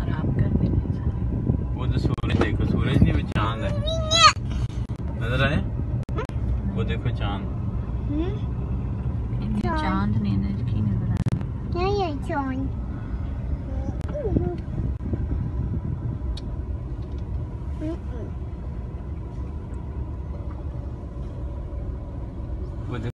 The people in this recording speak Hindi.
खराब कर देने वो जो सूरज देखो सूरज नहीं वो चाँद है। नज़र आए? वो देखो चाँद। चाँद। नहीं नज़र की नज़र आया नहीं है चाँद। Mm-mm.